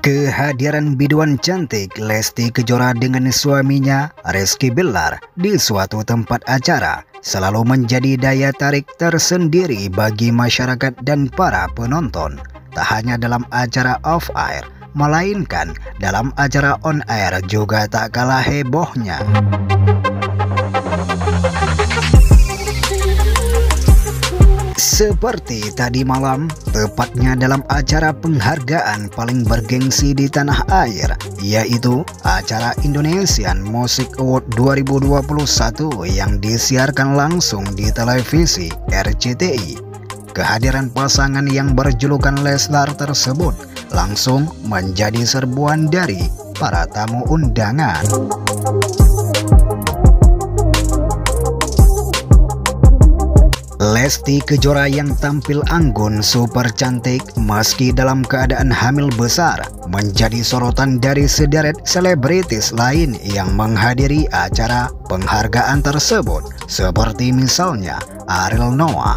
Kehadiran biduan cantik Lesti Kejora dengan suaminya Rizky Bilar di suatu tempat acara selalu menjadi daya tarik tersendiri bagi masyarakat dan para penonton. Tak hanya dalam acara off-air, melainkan dalam acara on-air juga tak kalah hebohnya. Seperti tadi malam, tepatnya dalam acara penghargaan paling bergengsi di tanah air, yaitu acara Indonesian Music Award 2021 yang disiarkan langsung di televisi RCTI. Kehadiran pasangan yang berjulukan Leslar tersebut langsung menjadi serbuan dari para tamu undangan. Lesti Kejora yang tampil anggun super cantik meski dalam keadaan hamil besar menjadi sorotan dari sederet selebritis lain yang menghadiri acara penghargaan tersebut seperti misalnya Ariel Noah.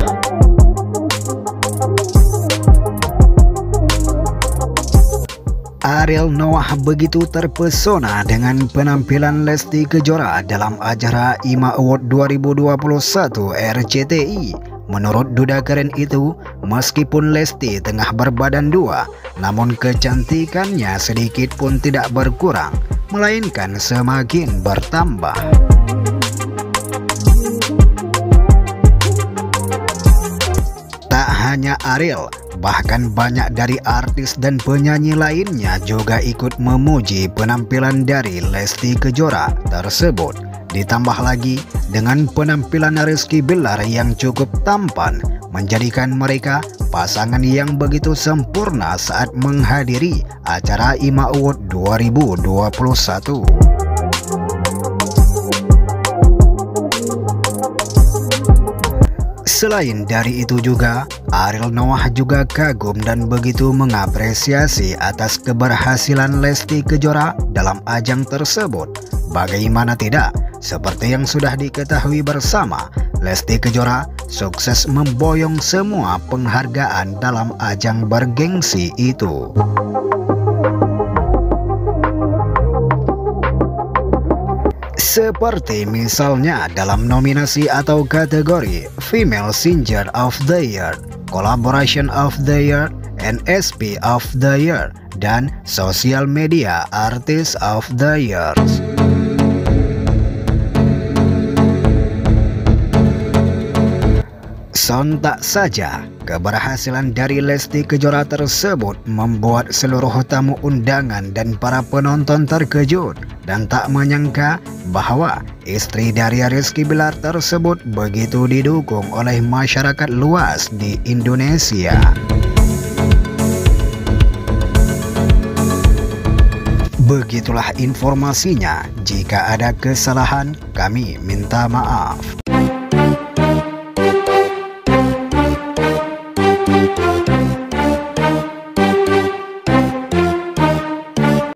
Ariel Noah begitu terpesona dengan penampilan Lesti Kejora dalam acara IMA Award 2021 RCTI. Menurut Duda Keren itu, meskipun Lesti tengah berbadan dua, namun kecantikannya sedikit pun tidak berkurang, melainkan semakin bertambah. Hanya Ariel, Bahkan banyak dari artis dan penyanyi lainnya juga ikut memuji penampilan dari Lesti Kejora tersebut. Ditambah lagi dengan penampilan Rizky Bilar yang cukup tampan menjadikan mereka pasangan yang begitu sempurna saat menghadiri acara IMA Award 2021. Selain dari itu juga, Ariel Noah juga kagum dan begitu mengapresiasi atas keberhasilan Lesti Kejora dalam ajang tersebut. Bagaimana tidak, seperti yang sudah diketahui bersama, Lesti Kejora sukses memboyong semua penghargaan dalam ajang bergengsi itu. Seperti misalnya dalam nominasi atau kategori Female Singer of the Year, Collaboration of the Year, NSP of the Year, dan Social Media Artist of the Year. Sontak saja, keberhasilan dari Lesti Kejora tersebut membuat seluruh tamu undangan dan para penonton terkejut dan tak menyangka bahwa istri dari Rizky Bilar tersebut begitu didukung oleh masyarakat luas di Indonesia. Begitulah informasinya. Jika ada kesalahan, kami minta maaf.